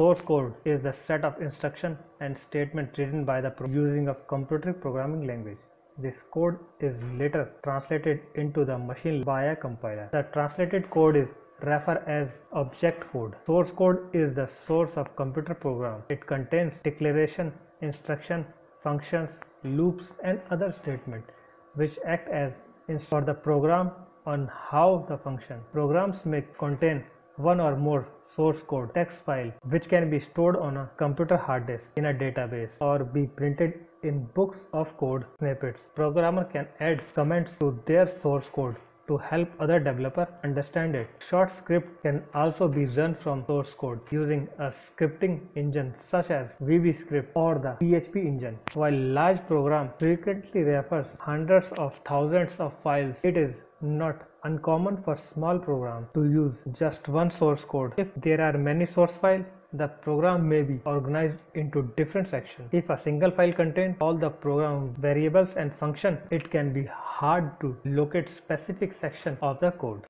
Source code is the set of instruction and statement written by the using of computer programming language. This code is later translated into the machine via compiler. The translated code is referred as object code. Source code is the source of computer program. It contains declaration, instruction, functions, loops and other statements which act as for the program on how the function. Programs may contain one or more source code text file which can be stored on a computer hard disk in a database or be printed in books of code snippets. Programmer can add comments to their source code to help other developer understand it. Short script can also be run from source code using a scripting engine such as VBScript or the PHP engine. While large program frequently refers hundreds of thousands of files, it is not uncommon for small programs to use just one source code. If there are many source files, the program may be organized into different sections. If a single file contains all the program variables and function, it can be hard to locate specific section of the code.